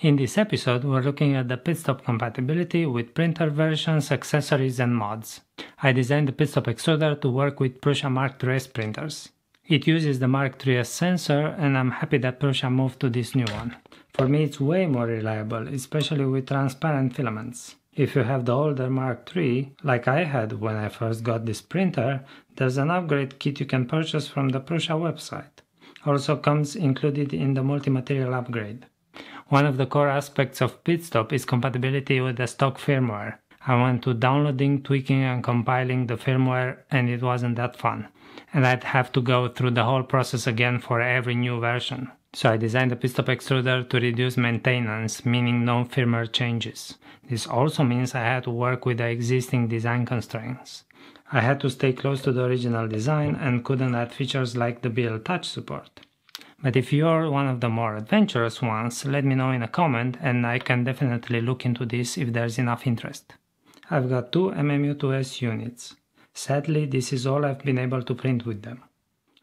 In this episode, we're looking at the Pitstop compatibility with printer versions, accessories, and mods. I designed the Pitstop extruder to work with Prusa Mark III's printers. It uses the Mark III's sensor, and I'm happy that Prusa moved to this new one. For me, it's way more reliable, especially with transparent filaments. If you have the older Mark III, like I had when I first got this printer, there's an upgrade kit you can purchase from the Prusa website. Also comes included in the multi-material upgrade. One of the core aspects of Pitstop is compatibility with the stock firmware. I went to downloading, tweaking and compiling the firmware and it wasn't that fun. And I'd have to go through the whole process again for every new version. So I designed the Pitstop extruder to reduce maintenance, meaning no firmware changes. This also means I had to work with the existing design constraints. I had to stay close to the original design and couldn't add features like the BL Touch support. But if you're one of the more adventurous ones, let me know in a comment and I can definitely look into this if there's enough interest. I've got two MMU2S units. Sadly, this is all I've been able to print with them.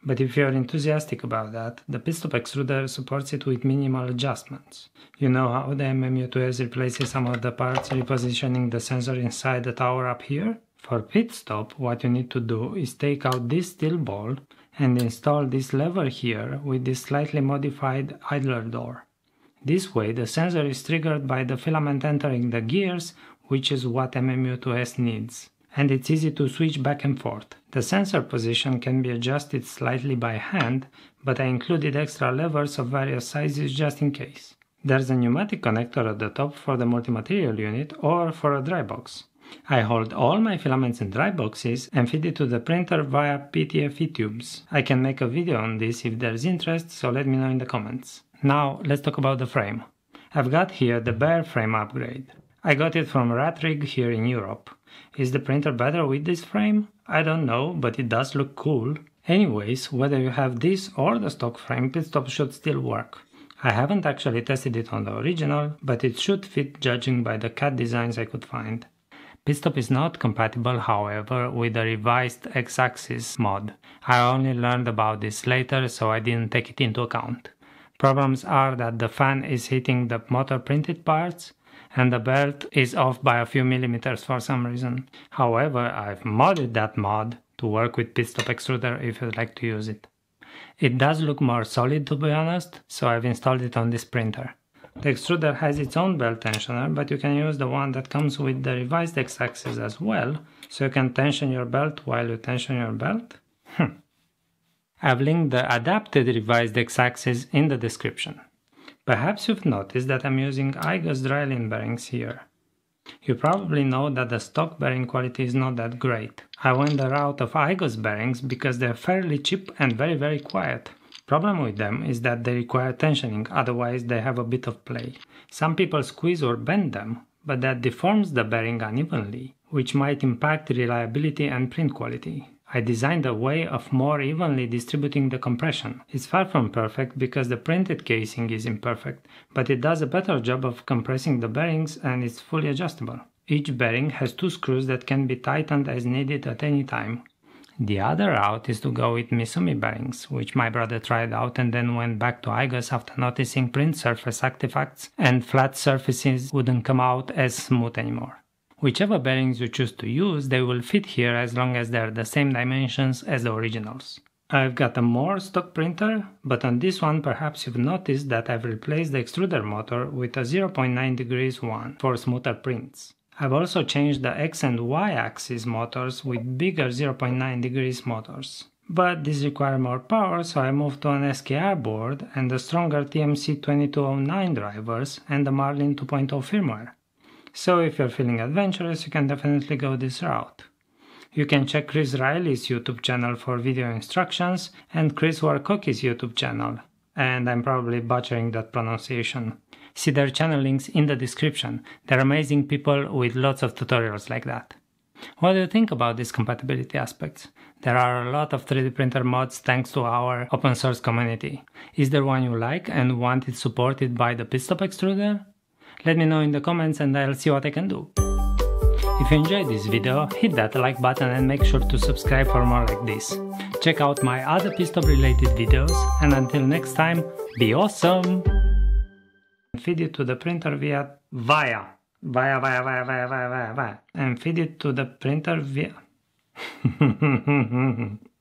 But if you're enthusiastic about that, the Pitstop extruder supports it with minimal adjustments. You know how the MMU2S replaces some of the parts, repositioning the sensor inside the tower up here? For Pitstop, what you need to do is take out this steel ball and install this lever here with this slightly modified idler door. This way the sensor is triggered by the filament entering the gears, which is what MMU2S needs. And it's easy to switch back and forth. The sensor position can be adjusted slightly by hand, but I included extra levers of various sizes just in case. There's a pneumatic connector at the top for the multi-material unit or for a dry box. I hold all my filaments in dry boxes and feed it to the printer via PTFE tubes. I can make a video on this if there's interest, so let me know in the comments. Now let's talk about the frame. I've got here the Bear frame upgrade. I got it from Ratrig here in Europe. Is the printer better with this frame? I don't know, but it does look cool. Anyways, whether you have this or the stock frame, Pitstop should still work. I haven't actually tested it on the original, but it should fit judging by the CAD designs I could find. Pitstop is not compatible, however, with the revised X-axis mod. I only learned about this later, so I didn't take it into account. Problems are that the fan is hitting the motor printed parts, and the belt is off by a few millimeters for some reason. However, I've modded that mod to work with Pitstop Extruder if you'd like to use it. It does look more solid to be honest, so I've installed it on this printer. The extruder has its own belt tensioner, but you can use the one that comes with the revised x-axis as well, so you can tension your belt while you tension your belt. Hmm. I've linked the adapted revised x-axis in the description. Perhaps you've noticed that I'm using IGUS drylin bearings here. You probably know that the stock bearing quality is not that great. I went the route of IGUS bearings because they're fairly cheap and very very quiet. Problem with them is that they require tensioning, otherwise they have a bit of play. Some people squeeze or bend them, but that deforms the bearing unevenly, which might impact reliability and print quality. I designed a way of more evenly distributing the compression. It's far from perfect because the printed casing is imperfect, but it does a better job of compressing the bearings and it's fully adjustable. Each bearing has two screws that can be tightened as needed at any time. The other route is to go with Misumi bearings, which my brother tried out and then went back to IGUS after noticing print surface artifacts and flat surfaces wouldn't come out as smooth anymore. Whichever bearings you choose to use, they will fit here as long as they're the same dimensions as the originals. I've got a more stock printer, but on this one perhaps you've noticed that I've replaced the extruder motor with a 0.9 degrees one for smoother prints. I've also changed the X and Y axis motors with bigger 0.9 degrees motors. But these require more power, so I moved to an SKR board and the stronger TMC2209 drivers and the Marlin 2.0 firmware. So if you're feeling adventurous, you can definitely go this route. You can check Chris Riley's YouTube channel for video instructions and Chris Warkocki's YouTube channel. And I'm probably butchering that pronunciation. See their channel links in the description. They're amazing people with lots of tutorials like that. What do you think about these compatibility aspects? There are a lot of 3D printer mods thanks to our open source community. Is there one you like and want it supported by the Pitstop extruder? Let me know in the comments and I'll see what I can do. If you enjoyed this video, hit that like button and make sure to subscribe for more like this. Check out my other Pitstop related videos and until next time, be awesome! Feed it to the printer via via via via via via via via, and feed it to the printer via